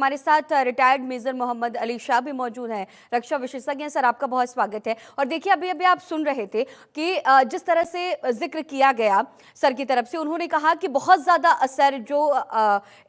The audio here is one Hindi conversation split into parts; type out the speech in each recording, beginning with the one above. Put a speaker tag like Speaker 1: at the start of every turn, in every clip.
Speaker 1: हमारे साथ रिटायर्ड मेजर मोहम्मद अली शाह भी मौजूद हैं। रक्षा विशेषज्ञ सर, आपका बहुत स्वागत है। और देखिए, अभी अभी आप सुन रहे थे कि जिस तरह से ज़िक्र किया गया सर की तरफ़ से, उन्होंने कहा कि बहुत ज़्यादा असर जो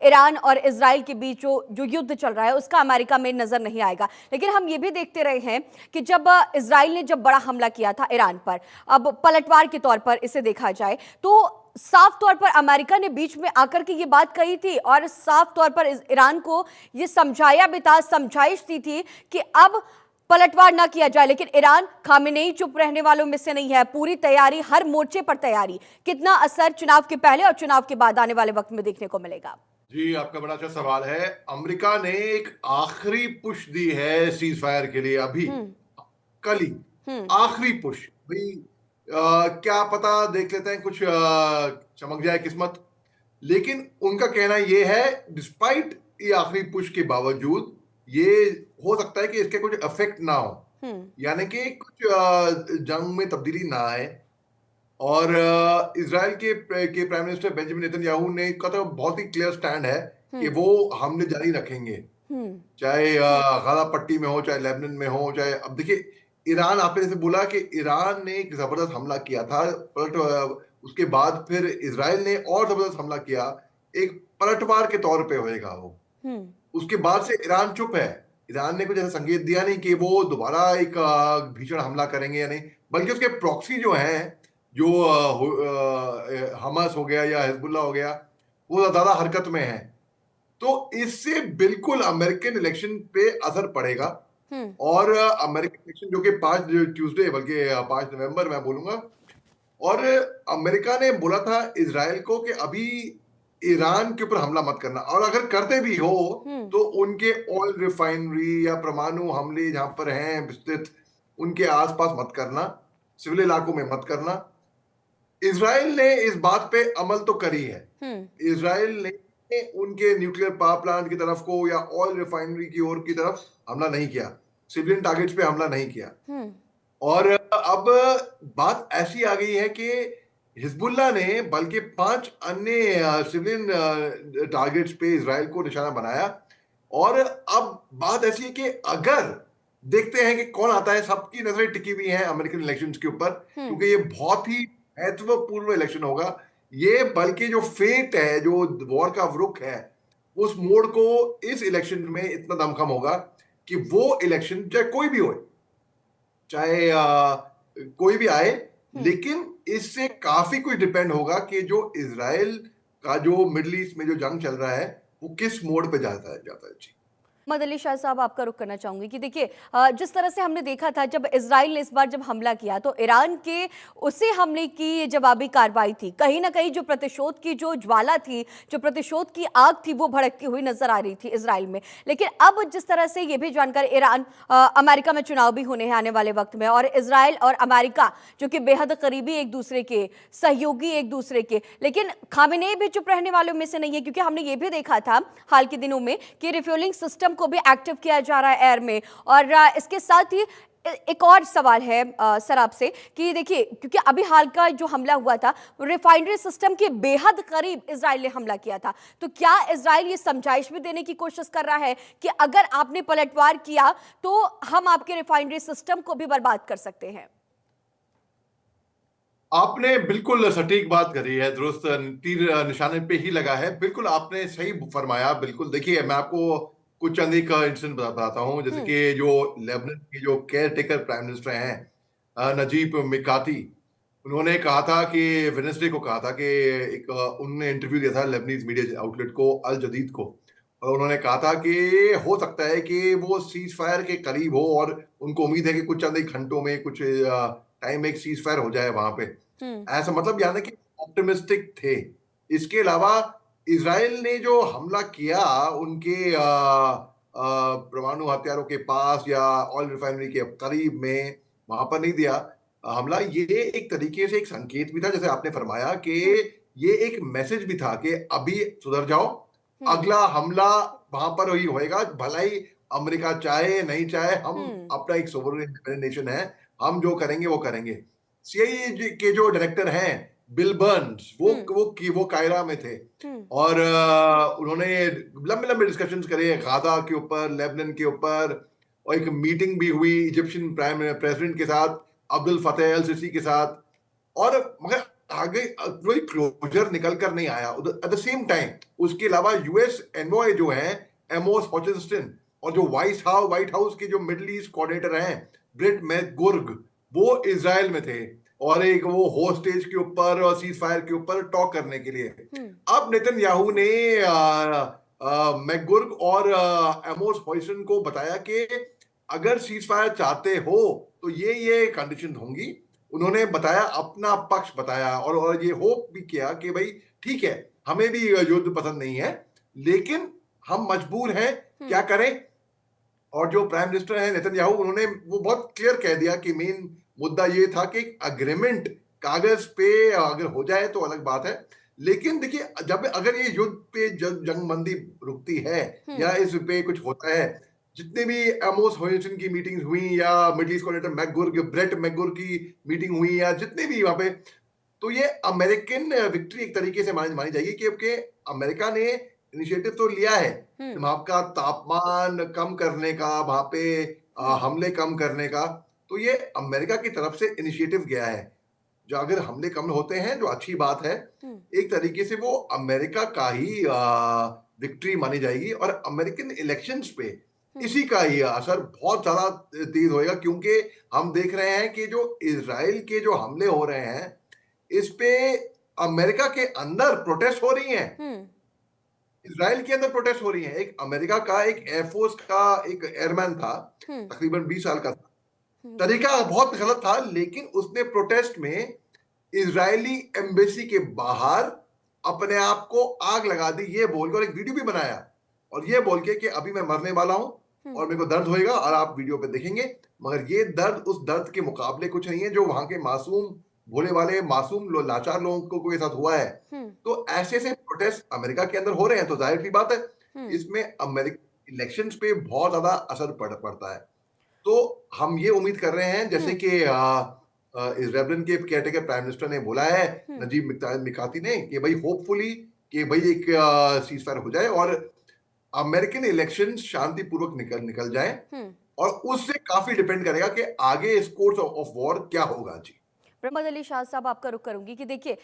Speaker 1: ईरान और इसराइल के बीच जो जो युद्ध चल रहा है, उसका अमेरिका में नज़र नहीं आएगा। लेकिन हम ये भी देखते रहे हैं कि जब इसराइल ने जब बड़ा हमला किया था ईरान पर, अब पलटवार के तौर पर इसे देखा जाए तो साफ़ तौर पर अमेरिका ने बीच में आकर के ये बात कही थी और साफ़ तौर पर ईरान को ये समझाया भी था समझाइश दी थी कि अब पलटवार ना किया जाए लेकिन ईरान खामिनेई चुप रहने वालों में से नहीं है। पूरी तैयारी हर मोर्चे पर तैयारी। कितना असर चुनाव के पहले और चुनाव के बाद आने वाले वक्त में देखने को मिलेगा।
Speaker 2: जी आपका बड़ा अच्छा सवाल है। अमेरिका ने एक आखिरी पुश दी है सीज फायर के लिए अभी। हम्म। कल ही। हम्म। आखिरी पुश। भाई क्या पता देख लेते हैं कुछ चमक जाए किस्मत लेकिन उनका कहना यह है डिस्पाइट ये आखिरी पुश के बावजूद ये हो सकता है कि इसके कुछ इफ़ेक्ट ना हो हम्म। यानी कि कुछ जंग में तब्दीली ना आए और इसराइल के के प्राइम मिनिस्टर बेंजामिन नेतन्याहू ने का तो बहुत ही क्लियर स्टैंड है कि हम्म। वो हमले जारी रखेंगे हम्म। चाहे गाजा पट्टी में हो चाहे लेबनन में हो चाहे अब देखिए ईरान आपने जैसे बोला कि ईरान ने एक ज़बरदस्त हमला किया था पलट उसके बाद फिर इसराइल ने और ज़बरदस्त हमला किया। एक पलटवार के तौर पे होएगा वो। हम्म। उसके बाद से ईरान चुप है। ईरान ने कुछ ऐसा संकेत दिया नहीं कि वो दोबारा एक भीषण हमला करेंगे या नहीं। बल्कि उसके प्रॉक्सी जो हैं जो हमास हो गया या हिजबुल्ला हो गया वो ज़्यादा हरकत में है। तो इससे बिल्कुल अमेरिकन इलेक्शन पे असर पड़ेगा। और अमेरिकन इलेक्शन जो कि पाँच ट्यूसडे बल्कि पाँच नवंबर मैं बोलूँगा। और अमेरिका ने बोला था इसराइल को कि अभी ईरान के ऊपर हमला मत करना। और अगर करते भी हो हम्म। तो उनके ऑयल रिफाइनरी या परमाणु हमले जहाँ पर हैं विस्तृत उनके आसपास मत करना सिविल इलाकों में मत करना। इसराइल ने इस बात पे अमल तो करी है। हम्म। इसराइल ने उनके न्यूक्लियर पावर प्लांट की तरफ़ को या ऑयल रिफाइनरी की ओर की तरफ़ हमला नहीं किया। सिविलियन टारगेट्स पे हमला नहीं किया हम्म। और अब बात ऐसी आ गई है कि हिजबुल्ला ने बल्कि पाँच अन्य सिविलियन टारगेट्स पे इसराइल को निशाना बनाया और अब बात ऐसी है कि अगर देखते हैं कि कौन आता है सबकी नज़रें टिकी हुई हैं अमेरिकन इलेक्शंस के ऊपर हम्म। क्योंकि ये बहुत ही महत्वपूर्ण इलेक्शन होगा ये बल्कि जो फेट है जो वॉर का रुख है उस मोड को इस इलेक्शन में इतना दमखम होगा कि वो इलेक्शन चाहे कोई भी हो चाहे आ, कोई भी आए हम्म। लेकिन इससे काफ़ी कुछ डिपेंड होगा कि जो इसराइल का जो मिडल ईस्ट में जो जंग चल रहा है वो किस मोड पे जाता है जाता है जी
Speaker 1: अली शाह साहब, आपका रुख करना चाहूँगी कि देखिए जिस तरह से हमने देखा था जब इसराइल ने इस बार जब हमला किया तो ईरान के उसी हमले की जवाबी कार्रवाई थी। कहीं ना कहीं जो प्रतिशोध की जो ज्वाला थी, जो प्रतिशोध की आग थी, वो भड़कती हुई नज़र आ रही थी इसराइल में। लेकिन अब जिस तरह से ये भी जानकर ईरान अमेरिका में चुनाव भी होने हैं आने वाले वक्त में, और इसराइल और अमेरिका, जो कि बेहद करीबी एक दूसरे के, सहयोगी एक दूसरे के, लेकिन खामिने भी चुप रहने वालों में से नहीं है, क्योंकि हमने ये भी देखा था हाल के दिनों में कि रिफ्यूलिंग सिस्टम को भी एक्टिव किया जा रहा है एयर में। और इसके साथ ही एक और सवाल है सर आपसे कि देखिए, क्योंकि अभी हाल का जो हमला हुआ था, रिफाइनरी सिस्टम के बेहद करीब इसराइल ने हमला किया था। तो क्या इसराइल ये समझाइश भी देने की कोशिश कर रहा है कि अगर आपने पलटवार किया तो हम आपके रिफाइनरी सिस्टम को भी बर्बाद कर सकते हैं?
Speaker 2: आपने बिल्कुल सटीक बात करी है, दुरुस्त तीर निशाने पे ही लगा है। बिल्कुल आपने सही फरमाया, बिल्कुल। देखिए, मैं आपको कुछ चंद एक इंसिडेंट बताता हूँ जैसे हम्म। कि जो लेबनन के जो केयर टेकर प्राइम मिनिस्टर हैं नजीब मिकाती उन्होंने कहा था कि वेनेसडे को कहा था कि एक उन्होंने इंटरव्यू दिया था लेबनीज मीडिया आउटलेट को अल जदीद को और उन्होंने कहा था कि हो सकता है कि वो सीज फायर के करीब हो और उनको उम्मीद है कि कुछ चंद घंटों में कुछ टाइम में एक सीज फायर हो जाए वहाँ पे हम्म। ऐसा मतलब यानी कि ऑप्टिमिस्टिक थे इसके अलावा इसराइल ने जो हमला किया उनके परमाणु हथियारों के पास या ऑयल रिफाइनरी के करीब में वहाँ पर नहीं दिया हमला ये एक तरीके से एक संकेत भी था जैसे आपने फरमाया कि ये एक मैसेज भी था कि अभी सुधर जाओ हम्म। अगला हमला वहाँ पर ही होएगा भला ही अमेरिका चाहे नहीं चाहे हम हम्म। अपना एक सोवरेन नेशन है हम जो करेंगे वो करेंगे सीआईए के जो डायरेक्टर हैं बिल बर्न्स वो
Speaker 1: हम्म।
Speaker 2: वो की वो कायरा में थे।
Speaker 1: हम्म,
Speaker 2: और उन्होंने लंबे लंबे डिस्कशंस करे गाजा के ऊपर लेबनान के ऊपर और एक मीटिंग भी हुई इजिप्शियन प्राइम प्रेसिडेंट के साथ अब्दुल फतेह अल सिसी के साथ। और मगर आगे कोई क्लोजर निकल कर नहीं आया। एट द सेम टाइम उसके अलावा यूएस एनवॉय जो है एमोस हॉचिंस्टन और जो वाइट हाउस व्हाइट हाउस के जो मिडल ईस्ट कोऑर्डिनेटर हैं ब्रिट मैकगुर्ग वो इसराइल में थे। और एक वो होस्टेज के ऊपर और सीज फायर के ऊपर टॉक करने के लिए।
Speaker 1: हम्म,
Speaker 2: अब नितिन याहू ने मैकगुर्ग और एमोस हॉइसन को बताया कि अगर सीज फायर चाहते हो तो ये ये कंडीशन होंगी। उन्होंने बताया अपना पक्ष बताया और, और ये होप भी किया कि भाई ठीक है हमें भी युद्ध पसंद नहीं है लेकिन हम मजबूर हैं क्या करें? और जो प्राइम मिनिस्टर हैं नितिन याहू उन्होंने वो बहुत क्लियर कह दिया कि मेन मुद्दा ये था कि अग्रीमेंट कागज़ पे अगर हो जाए तो अलग बात है। लेकिन देखिए जब अगर ये युद्ध पे जंग जंगबंदी रुकती है
Speaker 1: हम्म।
Speaker 2: या इस पे कुछ होता है जितने भी एमोस होइसन की मीटिंग्स हुई या middle east coordinator McGurk Brett McGurk की मीटिंग हुई या जितने भी वहाँ पे तो ये अमेरिकन विक्ट्री एक तरीके से मानी मानी जाएगी क्योंकि अमेरिका ने इनिशिएटिव तो लिया है।
Speaker 1: हम्म,
Speaker 2: वहाँ का तापमान कम करने का वहाँ पे हमले कम करने का तो ये अमेरिका की तरफ़ से इनिशिएटिव गया है। जो अगर हमले कम होते हैं जो अच्छी बात है
Speaker 1: हम्म,
Speaker 2: एक तरीके से वो अमेरिका का ही विक्ट्री मानी जाएगी और अमेरिकन इलेक्शंस पे इसी का ही असर बहुत ज़्यादा तेज होएगा क्योंकि हम देख रहे हैं कि जो इसराइल के जो हमले हो रहे हैं इस पे अमेरिका के अंदर प्रोटेस्ट हो रही हैं।
Speaker 1: हम्म,
Speaker 2: इसराइल के अंदर प्रोटेस्ट हो रही हैं। एक अमेरिका का एक एयरफोर्स का एक एयरमैन था
Speaker 1: हम्म,
Speaker 2: तकरीबन 20 साल का था।
Speaker 1: हम्म,
Speaker 2: तरीका बहुत गलत था लेकिन उसने प्रोटेस्ट में इजरायली एम्बेसी के बाहर अपने आप को आग लगा दी ये बोल के और एक वीडियो भी बनाया। और ये बोल के कि अभी मैं मरने वाला हूँ
Speaker 1: हम्म।
Speaker 2: और मेरे को दर्द होएगा और आप वीडियो पे देखेंगे। मगर ये दर्द उस दर्द के मुकाबले कुछ नहीं है जो वहाँ के मासूम भोले वाले मासूम लो, लाचार लोगों को के साथ हुआ है।
Speaker 1: हम्म,
Speaker 2: तो ऐसे ऐसे प्रोटेस्ट अमेरिका के अंदर हो रहे हैं तो ज़ाहिर सी बात है
Speaker 1: हम्म,
Speaker 2: इसमें अमेरिका इलेक्शन पे बहुत ज़्यादा असर पड़ पड़ता है। तो हम ये उम्मीद कर रहे हैं जैसे कि इसराइल के केयरटेकर प्राइम मिनिस्टर ने बोला है
Speaker 1: हम्म।
Speaker 2: नजीब मिकाती ने कि भाई होपफुली कि भाई एक सीज फायर हो जाए और अमेरिकन इलेक्शन शांतिपूर्वक निकल निकल जाए
Speaker 1: हम्म।
Speaker 2: और उससे काफ़ी डिपेंड करेगा कि आगे इस कोर्स ऑफ़ वॉर क्या होगा जी
Speaker 1: मोहम्मद अली शाह साहब आपका रुख करूँगी कि देखिए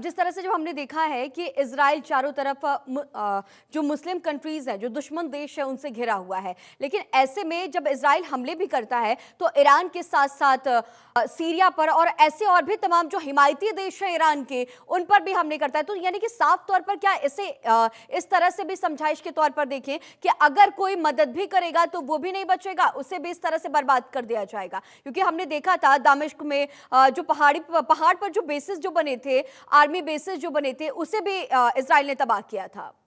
Speaker 1: जिस तरह से जो हमने देखा है कि इसराइल चारों तरफ़ जो मुस्लिम कंट्रीज़ हैं, जो दुश्मन देश है, उनसे घिरा हुआ है। लेकिन ऐसे में जब इसराइल हमले भी करता है तो ईरान के साथ साथ सीरिया पर और ऐसे और भी तमाम जो हिमायती देश है ईरान के, उन पर भी हमले करता है। तो यानी कि साफ़ तौर पर क्या इसे इस तरह से भी समझाइश के तौर पर देखें कि अगर कोई मदद भी करेगा तो वो भी नहीं बचेगा, उसे भी इस तरह से बर्बाद कर दिया जाएगा। क्योंकि हमने देखा था, दामिश्क में जो पहाड़ पर जो बेसिस जो बने थे आर्मी बेसिस जो बने थे उसे भी इसराइल ने तबाह किया था।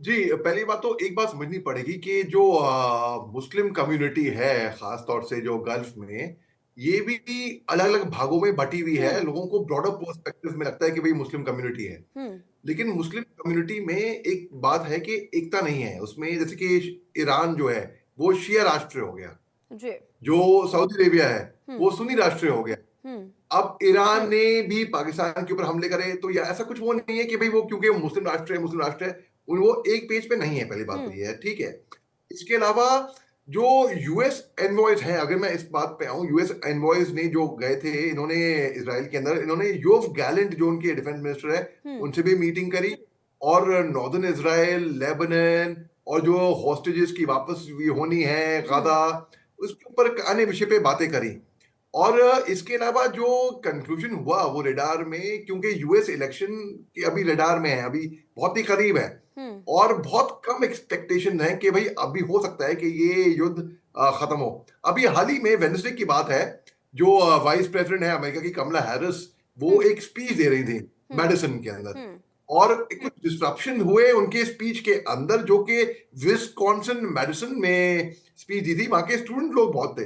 Speaker 2: जी पहली बात तो एक बात समझनी पड़ेगी कि जो आ, मुस्लिम कम्युनिटी है खास तौर से जो गल्फ में ये भी अलग अलग भागों में बटी हुई है।
Speaker 1: हम्म।
Speaker 2: लोगों को ब्रॉडर पर्सपेक्टिव में लगता है कि भाई मुस्लिम कम्युनिटी है।
Speaker 1: हम्म।
Speaker 2: लेकिन मुस्लिम कम्युनिटी में एक बात है कि एकता नहीं है। उसमें जैसे कि ईरान जो है वो शिया राष्ट्र हो गया।
Speaker 1: जी।
Speaker 2: जो सऊदी अरेबिया है
Speaker 1: हम्म।
Speaker 2: वो सुनी राष्ट्र हो गया।
Speaker 1: हम्म।
Speaker 2: अब ईरान ने भी पाकिस्तान के ऊपर हमले करे तो या ऐसा कुछ वो नहीं है कि भाई वो क्योंकि मुस्लिम राष्ट्र है मुस्लिम राष्ट्र है वो एक पेज पे नहीं है पहली बात तो
Speaker 1: हम्म।
Speaker 2: ये है ठीक है। इसके अलावा जो यूएस एनवॉयज हैं अगर मैं इस बात पे आऊँ यूएस एनवॉयज ने जो गए थे इन्होंने इसराइल के अंदर इन्होंने योव गैलेंट जो उनके डिफेंस मिनिस्टर है
Speaker 1: हम्म।
Speaker 2: उनसे भी मीटिंग करी और नॉर्दर्न इसराइल लेबनन और जो हॉस्टेजेस की वापस होनी है गादा उसके ऊपर अन्य विषय पे बातें करी। और इसके अलावा जो कंक्लूजन हुआ वो रेडार में क्योंकि यूएस इलेक्शन के अभी रेडार में है अभी बहुत ही करीब है।
Speaker 1: हम्म।
Speaker 2: और बहुत कम एक्सपेक्टेशन है कि भाई अभी हो सकता है कि ये युद्ध खत्म हो। अभी हाल ही में वेनेसडे की बात है जो वाइस प्रेसिडेंट है अमेरिका की कमला हैरिस वो एक स्पीच दे रही थी मेडिसिन के अंदर।
Speaker 1: हम्म।
Speaker 2: और कुछ डिस्ट्रप्शन हुए उनके स्पीच के अंदर जो कि विस्कॉन्सन मेडिसिन में स्पीच दी थी। वहाँ के स्टूडेंट लोग बहुत थे।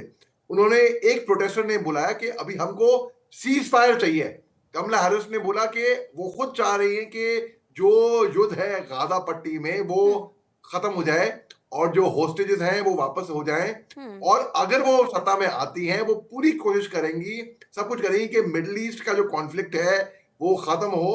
Speaker 2: उन्होंने एक प्रोटेस्टर ने बुलाया कि अभी हमको सीज फायर चाहिए। कमला हैरिस ने बोला कि वो खुद चाह रही है कि जो युद्ध है गाजा पट्टी में वो खत्म हो जाए और जो होस्टेजेस हैं वो वापस हो जाएँ।
Speaker 1: हम्म।
Speaker 2: और अगर वो सत्ता में आती हैं वो पूरी कोशिश करेंगी सब कुछ करेंगी कि मिडल ईस्ट का जो कॉन्फ्लिक्ट है वो खत्म हो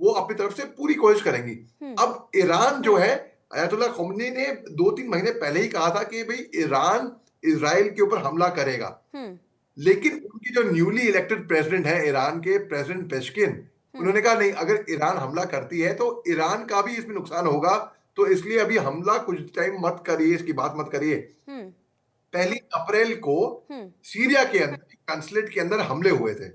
Speaker 2: वो अपनी तरफ़ से पूरी कोशिश करेंगी।
Speaker 1: हम्म।
Speaker 2: अब ईरान जो है अयतुल्ला खमनी ने दो तीन महीने पहले ही कहा था कि भाई ईरान इसराइल के ऊपर हमला करेगा।
Speaker 1: हम्म।
Speaker 2: लेकिन उनकी जो न्यूली इलेक्टेड प्रेसिडेंट है ईरान के प्रेसिडेंट पेशकिन उन्होंने कहा नहीं अगर ईरान हमला करती है तो ईरान का भी इसमें नुकसान होगा। तो इसलिए अभी हमला कुछ टाइम मत करिए इसकी बात मत करिए।
Speaker 1: हम्म।
Speaker 2: पहली अप्रैल को
Speaker 1: हम्म।
Speaker 2: सीरिया के अंदर कंसुलेट के अंदर हमले हुए थे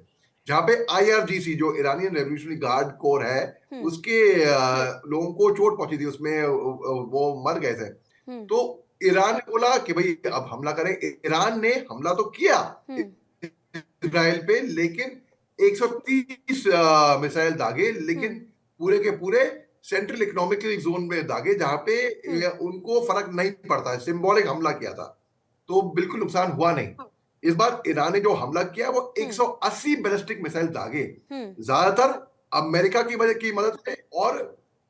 Speaker 2: जहाँ पे आईआरजीसी जो ईरानियन रेवोल्यूशनरी गार्ड कोर है
Speaker 1: हम्म।
Speaker 2: उसके लोगों को चोट पहुँची थी उसमें वो मर गए थे।
Speaker 1: हम्म।
Speaker 2: तो ईरान ने बोला कि भाई अब हमला करें। ईरान ने हमला तो किया
Speaker 1: हम्म।
Speaker 2: इसराइल पे लेकिन 130 मिसाइल दागे लेकिन पूरे के पूरे सेंट्रल इकोनॉमिकल जोन में दागे जहाँ पे
Speaker 1: हम्म।
Speaker 2: उनको फ़र्क नहीं पड़ता सिंबॉलिक हमला किया था। तो बिल्कुल नुकसान हुआ नहीं। इस बार ईरान ने जो हमला किया वो 180 बैलिस्टिक मिसाइल दागे।
Speaker 1: हम्म।
Speaker 2: ज़्यादातर अमेरिका की वजह की मदद से और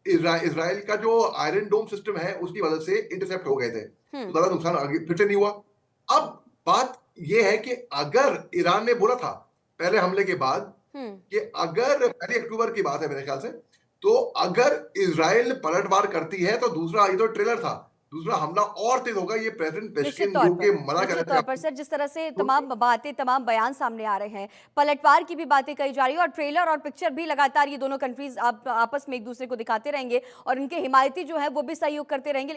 Speaker 2: इजराइल का जो आयरन डोम सिस्टम है उसकी वजह से इंटरसेप्ट हो गए थे। तो
Speaker 1: हम्म
Speaker 2: ज़्यादा नुकसान आगे फिर से नहीं हुआ। अब बात यह है कि अगर ईरान ने बोला था पहले हमले के बाद
Speaker 1: हम्म।
Speaker 2: कि अगर पहली अक्टूबर की बात है मेरे ख्याल से तो अगर इसराइल पलटवार करती है तो दूसरा ये तो ट्रेलर था दूसरा हमला और तेज होगा ये प्रेसिडेंट
Speaker 1: के
Speaker 2: पेशकिन जो कि मना कर रहे
Speaker 1: तौर पर सर जिस तरह से तमाम बातें तमाम बयान सामने आ रहे हैं पलटवार की भी बातें कही जा रही है और ट्रेलर और पिक्चर भी लगातार ये दोनों कंट्रीज़ आप आपस में एक दूसरे को दिखाते रहेंगे और इनके हिमायती जो है वो भी सहयोग करते रहेंगे।